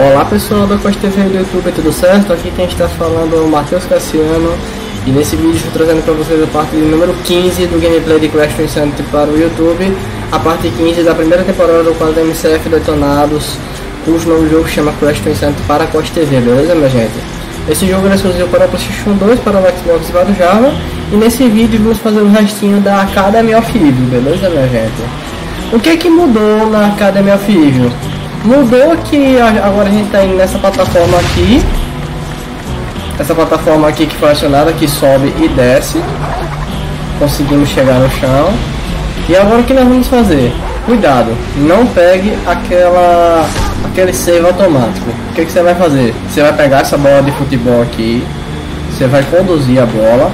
Olá pessoal da Costa TV do YouTube, tudo certo? Aqui quem está falando é o Matheus Cassiano e nesse vídeo estou trazendo para vocês a parte número 15 do gameplay de Clash of Insanity para o YouTube a parte 15 da primeira temporada do quadro MCF Detonados cujo nome do jogo chama Clash of Insanity para a Costa TV, beleza minha gente? Esse jogo é exclusivo para o PlayStation 2, para o Xbox e para o Java e nesse vídeo vamos fazer o restinho da Academy of Evil, beleza minha gente? O que que mudou na Academy of Evil? Mudou que agora a gente está indo nessa plataforma aqui. Essa plataforma aqui que foi acionada, que sobe e desce. Conseguimos chegar no chão. E agora o que nós vamos fazer? Cuidado, não pegue aquela aquele save automático. O que, que você vai fazer? Você vai pegar essa bola de futebol aqui. Você vai conduzir a bola.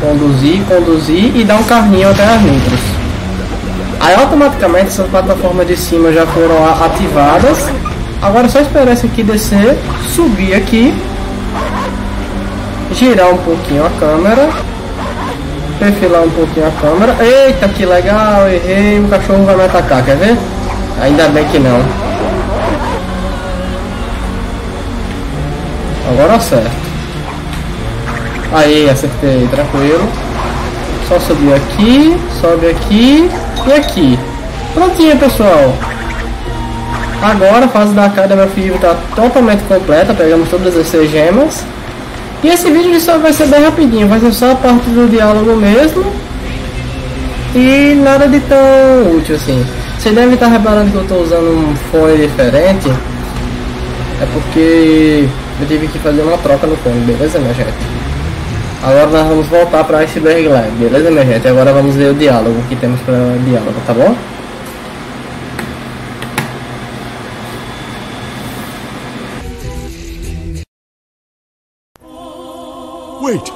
Conduzir, conduzir e dar um carrinho até as nitros. Aí automaticamente essas plataformas de cima já foram ativadas. Agora é só esperar esse aqui descer, subir aqui, girar um pouquinho a câmera, perfilar um pouquinho a câmera. Eita, que legal, errei, o cachorro vai me atacar, quer ver? Ainda bem que não. Agora acerto. Aí, acertei, tranquilo. Só subir aqui, sobe aqui e aqui. Prontinho, pessoal. Agora a fase da Academy of Evil está totalmente completa. Pegamos todas as seis gemas. E esse vídeo só vai ser bem rapidinho. Vai ser só a parte do diálogo mesmo. E nada de tão útil assim. Vocês devem estar reparando que eu estou usando um fone diferente. É porque eu tive que fazer uma troca no fone, beleza, minha gente? Agora nós vamos voltar para Iceberg Live, beleza, minha gente? Agora vamos ver o diálogo que temos para diálogo, tá bom? Wait,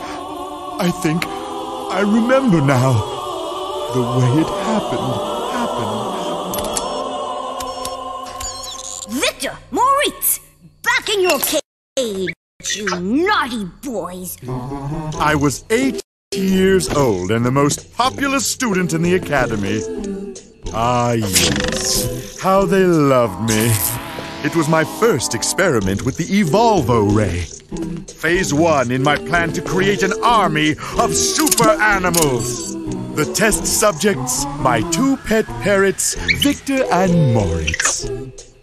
I think I remember now. The way it happened, happened. Victor, Moritz, back in your cave. You naughty boys. I was eight years old and the most popular student in the academy. Ah, yes. How they loved me. It was my first experiment with the Evolvo Ray. Phase one in my plan to create an army of super animals. The test subjects, my two pet parrots, Victor and Moritz.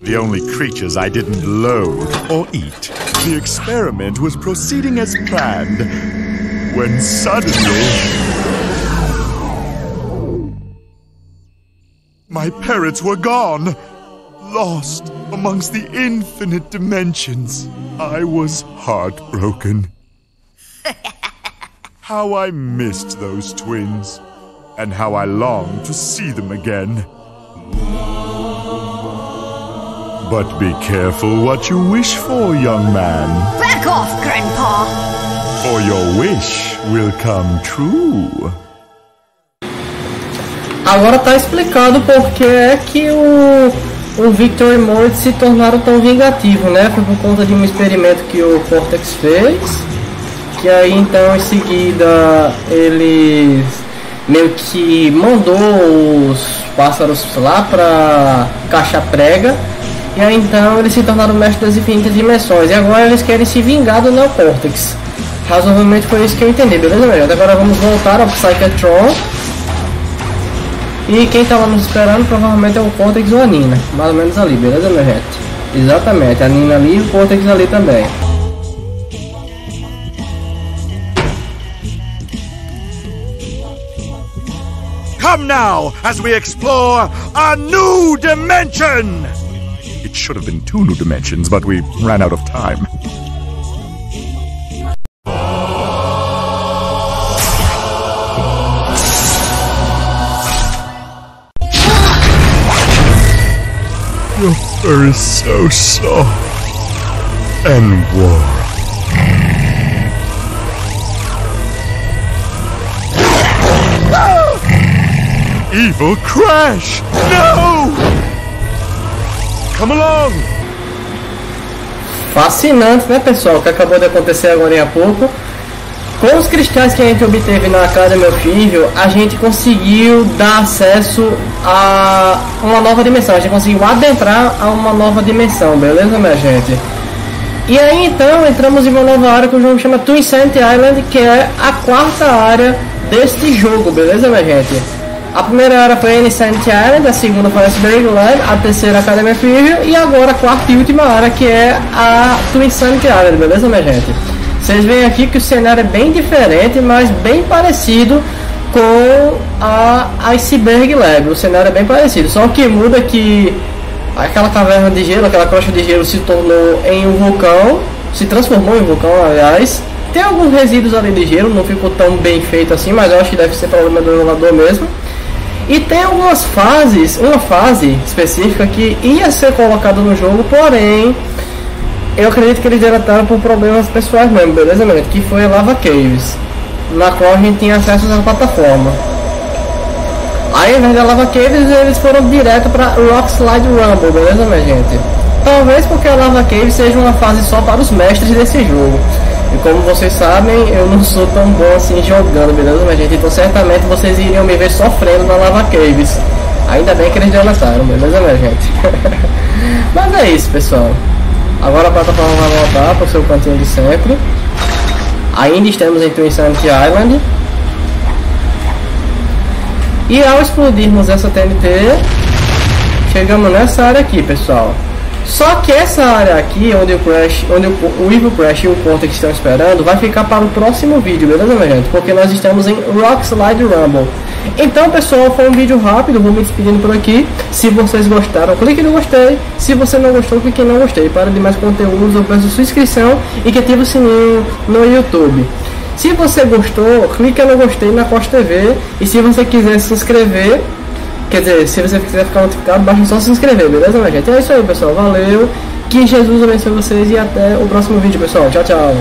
The only creatures I didn't load or eat. The experiment was proceeding as planned when suddenly. My parrots were gone, lost amongst the infinite dimensions. I was heartbroken. how I missed those twins, and how I longed to see them again. But be careful what you wish for, young man. Back off, Grandpa! For your wish will come true. Agora tá explicado porque é que o, o Victor e Moritz se tornaram tão vingativos, né? Foi por conta de um experimento que o Cortex fez. Que aí então em seguida eles meio que mandou os pássaros lá pra caixa prega e aí então eles se tornaram mestres das infinitas dimensões. E agora eles querem se vingar do Neocortex. Razoavelmente foi isso que eu entendi, beleza, meu Agora vamos voltar ao Psychotron. E quem estava nos esperando provavelmente é o Cortex ou a Nina. Mais ou menos ali, beleza, meu gente? Exatamente, a Nina ali e o Cortex ali também. Come now as we explore a new dimension! Should have been two new dimensions, but we ran out of time. Your fur is so soft and warm. Evil Crash! No! Come along! Fascinante, né, pessoal? O que acabou de acontecer agora há pouco. Com os cristais que a gente obteve na Academy of Evil, a gente conseguiu dar acesso a uma nova dimensão. A gente conseguiu adentrar a uma nova dimensão, beleza, minha gente? E aí então entramos em uma nova área que o jogo chama Twin Sanity Island, que é a quarta área deste jogo, beleza, minha gente? A primeira foi Innocent Island, a segunda foi Iceberg Land, a terceira Academy of Evil e agora a quarta e última área que é a Twin Sanity Island, beleza, minha gente? Vocês veem aqui que o cenário é bem diferente, mas bem parecido com a Iceberg Lab. O cenário é bem parecido, só que muda que aquela caverna de gelo, aquela crosta de gelo se tornou em um vulcão, se transformou em um vulcão, aliás. Tem alguns resíduos ali de gelo, não ficou tão bem feito assim, mas eu acho que deve ser problema do emulador mesmo. E tem algumas fases, uma fase específica que ia ser colocada no jogo, porém eu acredito que eles deletaram por problemas pessoais mesmo, beleza, meu? Que foi Lava Caves, na qual a gente tinha acesso à plataforma. Aí, ao invés da Lava Caves, eles foram direto para Rock Slide Rumble, beleza, minha gente? Talvez porque a Lava Cave seja uma fase só para os mestres desse jogo. E como vocês sabem, eu não sou tão bom assim jogando, beleza, minha gente? Então certamente vocês iriam me ver sofrendo na Lava Caves. Ainda bem que eles deletaram, beleza, minha gente? Mas é isso, pessoal. Agora a plataforma vai voltar para o seu cantinho de sempre. Ainda estamos em Twin Sanity Island. E ao explodirmos essa TNT, chegamos nessa área aqui, pessoal. Só que essa área aqui, onde o Crash, onde o, Evil Crash e o Cortex estão esperando, vai ficar para o próximo vídeo, beleza, minha gente? Porque nós estamos em Rock Slide Rumble. Então, pessoal, foi um vídeo rápido, vou me despedindo por aqui. Se vocês gostaram, clique no gostei. Se você não gostou, clique em não gostei. Para de mais conteúdos, eu peço sua inscrição e que ative o sininho no YouTube. Se você gostou, clique no gostei na Costa TV. E se você quiser se inscrever, Quer dizer, se você quiser ficar notificado, basta só se inscrever, beleza, minha gente? É isso aí, pessoal. Valeu. Que Jesus abençoe vocês e até o próximo vídeo, pessoal. Tchau, tchau.